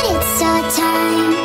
It's our time.